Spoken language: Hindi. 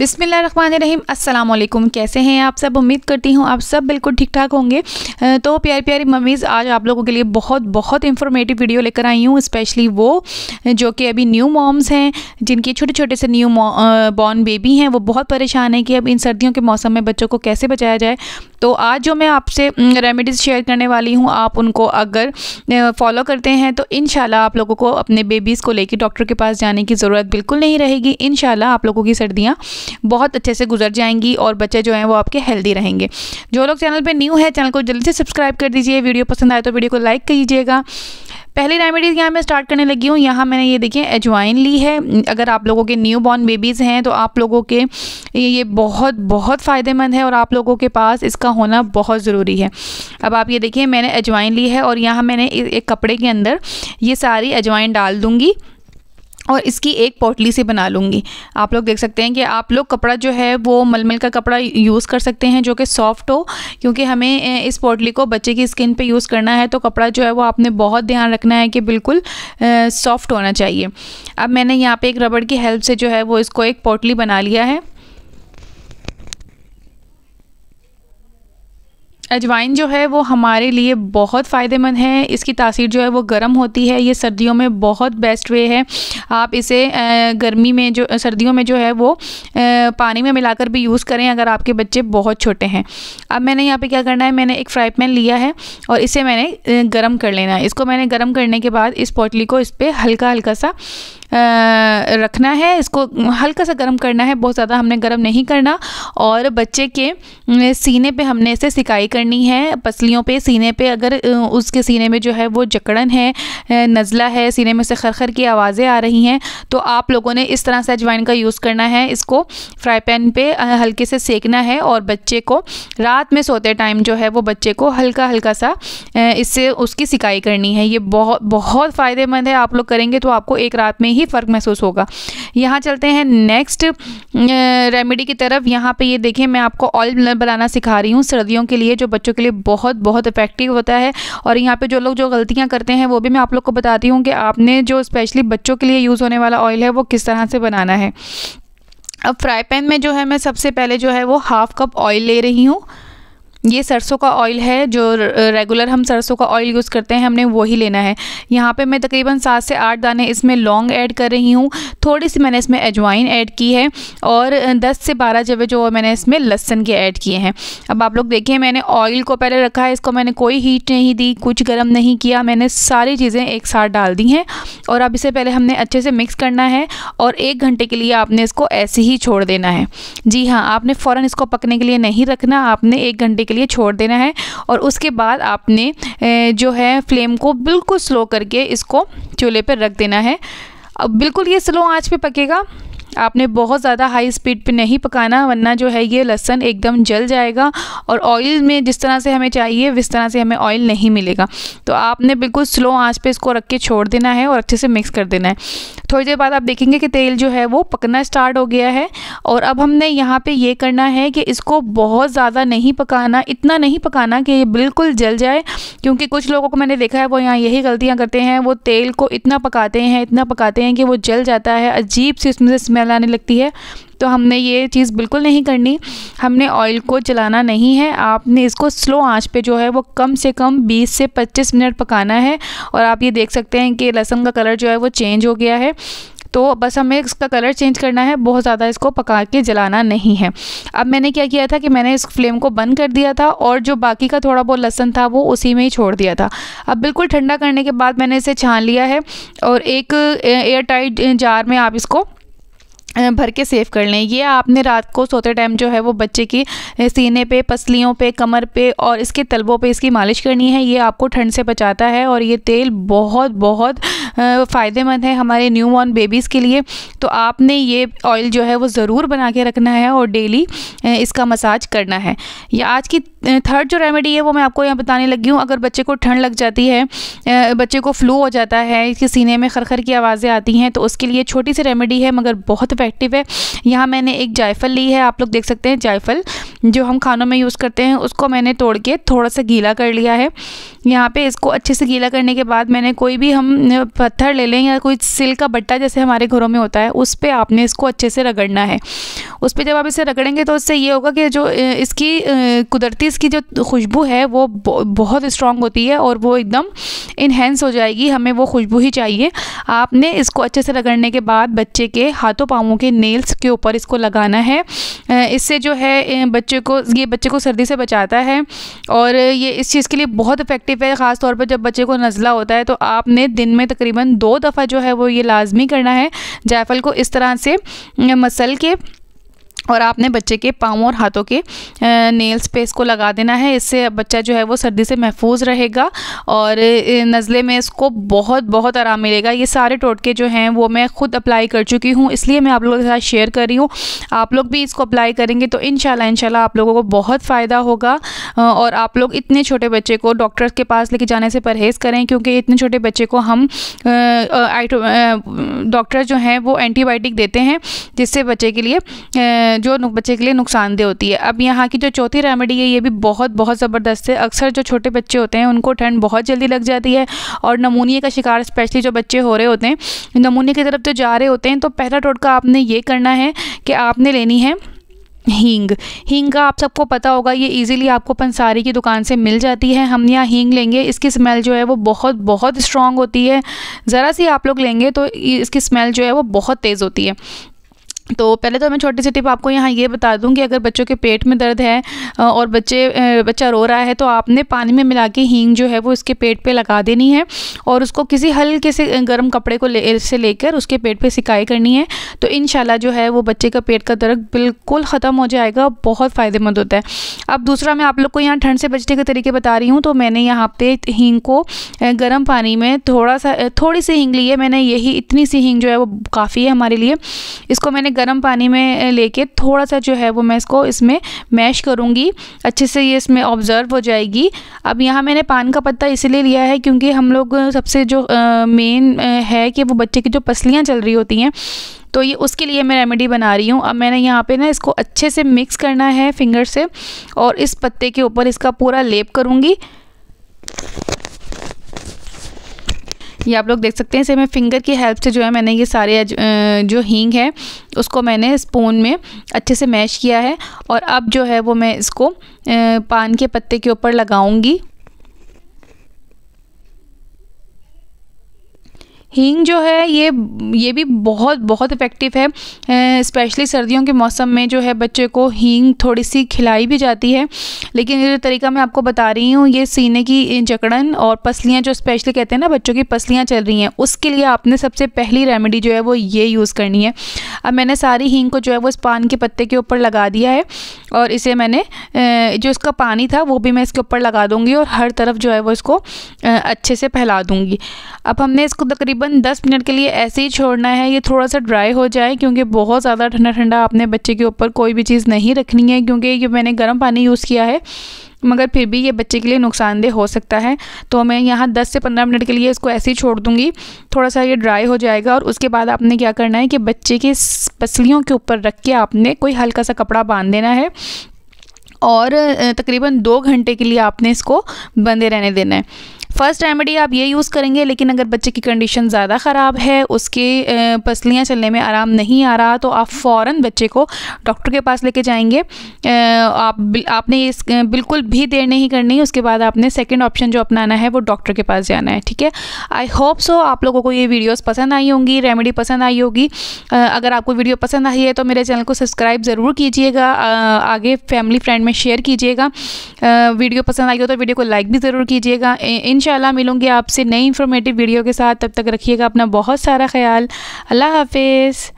बिसमीम अस्सलाम कैसे हैं आप सब? उम्मीद करती हूँ आप सब बिल्कुल ठीक ठाक होंगे। तो प्यारी प्यारी मम्मीज़, आज आप लोगों के लिए बहुत बहुत इंफॉर्मेटिव वीडियो लेकर आई हूँ स्पेशली वो जो कि अभी न्यू मॉम्स हैं, जिनके छोटे छोटे से न्यू बॉर्न बेबी हैं, वो बहुत परेशान हैं कि अब इन सर्दियों के मौसम में बच्चों को कैसे बचाया जाए। तो आज जो मैं आपसे रेमेडीज़ शेयर करने वाली हूँ, आप उनको अगर फॉलो करते हैं तो इन आप लोगों को अपने बेबीज़ को लेकर डॉक्टर के पास जाने की ज़रूरत बिल्कुल नहीं रहेगी। इन आप लोगों की सर्दियाँ बहुत अच्छे से गुजर जाएँगी और बच्चे जो हैं वो आपके हेल्दी रहेंगे। जो लोग चैनल पर न्यू है चैनल को जल्दी से सब्सक्राइब कर दीजिए। वीडियो पसंद आए तो वीडियो को लाइक कीजिएगा। पहली रेमेडीज़ यहाँ मैं स्टार्ट करने लगी हूँ। यहाँ मैंने ये देखिए एजवाइन ली है। अगर आप लोगों के न्यू बॉर्न बेबीज़ हैं तो आप लोगों के ये बहुत बहुत फ़ायदेमंद है और आप लोगों के पास इसका होना बहुत ज़रूरी है। अब आप ये देखिए, मैंने एजवाइन ली है और यहाँ मैंने एक कपड़े के अंदर ये सारी एजवाइन डाल दूँगी। और इसकी एक पोटली से बना लूँगी। आप लोग देख सकते हैं कि आप लोग कपड़ा जो है वो मलमल का कपड़ा यूज़ कर सकते हैं जो कि सॉफ्ट हो, क्योंकि हमें इस पोटली को बच्चे की स्किन पे यूज़ करना है तो कपड़ा जो है वो आपने बहुत ध्यान रखना है कि बिल्कुल सॉफ्ट होना चाहिए। अब मैंने यहाँ पे एक रबड़ की हेल्प से जो है वो इसको एक पोटली बना लिया है। अजवाइन जो है वो हमारे लिए बहुत फ़ायदेमंद है। इसकी तासीर जो है वो गर्म होती है। ये सर्दियों में बहुत बेस्ट वे है। आप इसे गर्मी में जो, सर्दियों में जो है वो पानी में मिलाकर भी यूज़ करें अगर आपके बच्चे बहुत छोटे हैं। अब मैंने यहाँ पे क्या करना है? मैंने एक फ्राई पैन लिया है और इसे मैंने गर्म कर लेना है। इसको मैंने गर्म करने के बाद इस पोटली को इस पर हल्का हल्का सा रखना है, इसको हल्का सा गर्म करना है, बहुत ज़्यादा हमने गर्म नहीं करना। और बच्चे के सीने पे हमने इसे सिकाई करनी है, पसलियों पे, सीने पे। अगर उसके सीने में जो है वो जकड़न है नज़ला है, सीने में से खरखर की आवाज़ें आ रही हैं तो आप लोगों ने इस तरह से अजवाइन का यूज़ करना है। इसको फ्राई पैन पे हल्के से सेकना है और बच्चे को रात में सोते टाइम जो है वो बच्चे को हल्का हल्का सा इससे उसकी सिकाई करनी है। ये बहुत बहुत फ़ायदेमंद है, आप लोग करेंगे तो आपको एक रात में ही फ़र्क महसूस होगा। यहाँ चलते हैं नेक्स्ट रेमेडी की तरफ़। यहाँ पे ये देखें मैं आपको ऑयल बनाना सिखा रही हूँ सर्दियों के लिए, जो बच्चों के लिए बहुत बहुत इफ़ेक्टिव होता है। और यहाँ पे जो लोग जो गलतियाँ करते हैं, वो भी मैं आप लोग को बताती हूँ कि आपने जो स्पेशली बच्चों के लिए यूज़ होने वाला ऑयल है, वो किस तरह से बनाना है। अब फ्राई पैन में जो है, मैं सबसे पहले जो है, वो हाफ़ कप ऑयल ले रही हूँ। ये सरसों का ऑयल है, जो रेगुलर हम सरसों का ऑयल यूज़ करते हैं, हमने वही लेना है। यहाँ पे मैं तकरीबन सात से आठ दाने इसमें लौंग ऐड कर रही हूँ। थोड़ी सी मैंने इसमें एजवाइन ऐड की है और दस से बारह जब जो मैंने इसमें लहसन के ऐड किए हैं। अब आप लोग देखिए, मैंने ऑयल को पहले रखा है, इसको मैंने कोई हीट नहीं दी, कुछ गर्म नहीं किया, मैंने सारी चीज़ें एक साथ डाल दी हैं और अब इसे पहले हमने अच्छे से मिक्स करना है और एक घंटे के लिए आपने इसको ऐसे ही छोड़ देना है। जी हाँ आपने फ़ौरन इसको पकने के लिए नहीं रखना, आपने एक घंटे के लिए छोड़ देना है और उसके बाद आपने जो है, फ्लेम को बिल्कुल स्लो करके इसको चूल्हे पर रख देना है। अब बिल्कुल ये स्लो आँच पर पकेगा। आपने बहुत ज़्यादा हाई स्पीड पे नहीं पकाना, वरना जो है ये लहसन एकदम जल जाएगा और ऑयल में जिस तरह से हमें चाहिए उस तरह से हमें ऑयल नहीं मिलेगा। तो आपने बिल्कुल स्लो आँच पे इसको रख के छोड़ देना है और अच्छे से मिक्स कर देना है। थोड़ी देर बाद आप देखेंगे कि तेल जो है वो पकना स्टार्ट हो गया है। और अब हमने यहाँ पर ये करना है कि इसको बहुत ज़्यादा नहीं पकाना, इतना नहीं पकाना कि ये बिल्कुल जल जाए, क्योंकि कुछ लोगों को मैंने देखा है वो यहाँ यही गलतियाँ करते हैं, वो तेल को इतना पकाते हैं, इतना पकाते हैं कि वो जल जाता है, अजीब सी उसमें से स्मेल आने लगती है। तो हमने ये चीज़ बिल्कुल नहीं करनी, हमने ऑयल को जलाना नहीं है, आपने इसको स्लो आँच पे जो है वो कम से कम 20 से 25 मिनट पकाना है, और आप ये देख सकते हैं कि लहसुन का कलर जो है वो चेंज हो गया है। तो बस हमें इसका कलर चेंज करना है, बहुत ज़्यादा इसको पका के जलाना नहीं है। अब मैंने क्या किया था कि मैंने इस फ्लेम को बंद कर दिया था और जो बाकी का थोड़ा बहुत लहसन था वो उसी में ही छोड़ दिया था। अब बिल्कुल ठंडा करने के बाद मैंने इसे छान लिया है और एक एयर टाइट जार में आप इसको भर के सेव कर लें। ये आपने रात को सोते टाइम जो है वो बच्चे की सीने पे, पसलियों पे, कमर पे और इसके तलबों पे इसकी मालिश करनी है। ये आपको ठंड से बचाता है और ये तेल बहुत बहुत फ़ायदेमंद है हमारे न्यू बॉर्न बेबीज़ के लिए। तो आपने ये ऑयल जो है वो ज़रूर बना के रखना है और डेली इसका मसाज करना है। ये आज की थर्ड जो रेमेडी है वो मैं आपको यहाँ बताने लगी हूँ। अगर बच्चे को ठंड लग जाती है बच्चे को फ्लू हो जाता है, इसके सीने में खरखर की आवाज़ें आती हैं तो उसके लिए छोटी सी रेमेडी है, मगर बहुत इफ़ेक्टिव है। यहाँ मैंने एक जायफल ली है, आप लोग देख सकते हैं जायफल, जो हम खानों में यूज़ करते हैं, उसको मैंने तोड़ के थोड़ा सा गीला कर लिया है। यहाँ पे इसको अच्छे से गीला करने के बाद मैंने कोई भी हम पत्थर ले लें या कोई सिल का बट्टा जैसे हमारे घरों में होता है, उस पर आपने इसको अच्छे से रगड़ना है। उस पर जब आप इसे रगड़ेंगे तो उससे ये होगा कि जो इसकी कुदरती इसकी जो खुशबू है वो बहुत स्ट्रॉन्ग होती है और वो एकदम इन्हेंस हो जाएगी, हमें वो खुशबू ही चाहिए। आपने इसको अच्छे से रगड़ने के बाद बच्चे के हाथों पाँवों के नेल्स के ऊपर इसको लगाना है। इससे जो है बच्चे को, ये बच्चे को सर्दी से बचाता है और ये इस चीज़ के लिए बहुत इफ़ेक्टिव है ख़ास तौर पर जब बच्चे को नज़ला होता है तो आपने दिन में तकरीबन दो दफ़ा जो है वो ये लाजमी करना है जायफल को इस तरह से मसल के और आपने बच्चे के पाँव और हाथों के नेल्स पे इसको लगा देना है। इससे बच्चा जो है वो सर्दी से महफूज रहेगा और नज़ले में इसको बहुत बहुत आराम मिलेगा। ये सारे टोटके जो हैं वो मैं ख़ुद अप्लाई कर चुकी हूँ, इसलिए मैं आप लोगों के साथ शेयर कर रही हूँ। आप लोग भी इसको अप्लाई करेंगे तो इन शाला आप लोगों को बहुत फ़ायदा होगा। और आप लोग इतने छोटे बच्चे को डॉक्टर के पास लेके जाने से परहेज़ करें, क्योंकि इतने छोटे बच्चे को हम डॉक्टर जो हैं वो एंटीबायोटिक देते हैं, जिससे बच्चे के लिए जो बच्चे के लिए नुकसानदेह होती है। अब यहाँ की जो चौथी रेमेडी है, ये भी बहुत बहुत ज़बरदस्त है। अक्सर जो छोटे बच्चे होते हैं, उनको ठंड बहुत जल्दी लग जाती है और नमूनिया का शिकार स्पेशली जो बच्चे हो रहे होते हैं, नमूनिया की तरफ़ जो जा रहे होते हैं तो पहला टोटका आपने ये करना है कि आपने लेनी है हींग। हींग का आप सबको पता होगा, ये इजीली आपको पंसारी की दुकान से मिल जाती है। हम यहाँ हींग लेंगे, इसकी स्मेल जो है वो बहुत बहुत स्ट्रॉन्ग होती है। ज़रा सी आप लोग लेंगे तो इसकी स्मेल जो है वो बहुत तेज़ होती है। तो पहले तो मैं छोटी सी टिप आपको यहाँ ये बता दूँ कि अगर बच्चों के पेट में दर्द है और बच्चे बच्चा रो रहा है तो आपने पानी में मिला के हींग जो है वो उसके पेट पे लगा देनी है और उसको किसी हल्के से गर्म कपड़े को ले, से लेकर उसके पेट पे सिकाई करनी है। तो इन जो है वो बच्चे का पेट का दर्द बिल्कुल ख़त्म हो जाएगा बहुत फ़ायदेमंद होता है। अब दूसरा मैं आप लोग को यहाँ ठंड से बचने के तरीके बता रही हूँ तो मैंने यहाँ पे हींग को गर्म पानी में थोड़ा सा थोड़ी सी हींग ली है। मैंने यही इतनी सी हींग जो है वो काफ़ी है हमारे लिए। इसको मैंने गर्म पानी में लेके थोड़ा सा जो है वो मैं इसको इसमें मैश करूँगी। अच्छे से ये इसमें ऑब्ज़र्व हो जाएगी। अब यहाँ मैंने पान का पत्ता इसलिए लिया है क्योंकि हम लोग सबसे जो मेन है कि वो बच्चे की जो पसलियाँ चल रही होती हैं तो ये उसके लिए मैं रेमेडी बना रही हूँ। अब मैंने यहाँ पे ना इसको अच्छे से मिक्स करना है फिंगर से और इस पत्ते के ऊपर इसका पूरा लेप करूँगी। ये आप लोग देख सकते हैं, इसे मैं फिंगर की हेल्प से जो है मैंने ये सारे जो हींग है, उसको मैंने स्पून में अच्छे से मैश किया है और अब जो है वो मैं इसको पान के पत्ते के ऊपर लगाऊँगी। हींग जो है, ये ये भी बहुत बहुत इफ़ेक्टिव है। स्पेशली सर्दियों के मौसम में जो है, बच्चे को हींग थोड़ी सी खिलाई भी जाती है। लेकिन ये जो तरीका मैं आपको बता रही हूँ, ये सीने की जकड़न और पसलियाँ जो स्पेशली कहते हैं ना, बच्चों की पसलियाँ चल रही हैं, उसके लिए आपने सबसे पहली रेमेडी जो है, वो ये यूज़ करनी है। अब मैंने सारी हींग को जो है, वो इस पान के पत्ते के ऊपर लगा दिया है और इसे मैंने जो इसका पानी था, वो भी मैं इसके ऊपर लगा दूँगी और हर तरफ़ जो है, वो इसको अच्छे से फैला दूँगी। अब हमने इसको तकरीबन 10 मिनट के लिए ऐसे ही छोड़ना है, ये थोड़ा सा ड्राई हो जाए, क्योंकि बहुत ज़्यादा ठंडा ठंडा आपने बच्चे के ऊपर कोई भी चीज़ नहीं रखनी है, क्योंकि ये मैंने गर्म पानी यूज़ किया है, मगर फिर भी ये बच्चे के लिए नुकसानदेह हो सकता है। तो मैं यहाँ 10 से 15 मिनट के लिए इसको ऐसे ही छोड़ दूँगी थोड़ा सा ये ड्राई हो जाएगा और उसके बाद आपने क्या करना है कि बच्चे की पसलियों के ऊपर रख के आपने कोई हल्का सा कपड़ा बाँध देना है और तकरीबन दो घंटे के लिए आपने इसको बंदे रहने देना है। फ़र्स्ट रेमेडी आप ये यूज़ करेंगे, लेकिन अगर बच्चे की कंडीशन ज़्यादा ख़राब है, उसके पसलियाँ चलने में आराम नहीं आ रहा तो आप फ़ौर बच्चे को डॉक्टर के पास लेके जाएँगे। आप आपने इस बिल्कुल भी देर नहीं करनी उसके बाद आपने सेकेंड ऑप्शन जो अपनाना है, वो डॉक्टर के पास जाना है, ठीक है? आई होप सो आप लोगों को ये वीडियोज़ पसंद आई होंगी रेमेडी पसंद आई होगी। अगर आपको वीडियो पसंद आई है तो मेरे चैनल को सब्सक्राइब ज़रूर कीजिएगा आगे फैमिली फ्रेंड में शेयर कीजिएगा। वीडियो पसंद आई हो तो वीडियो को लाइक भी ज़रूर कीजिएगा। इन इन मिलूँगी आपसे नई इन्फॉर्मेटिव वीडियो के साथ। तब तक रखिएगा अपना बहुत सारा ख्याल। अल्लाह हाफिज़।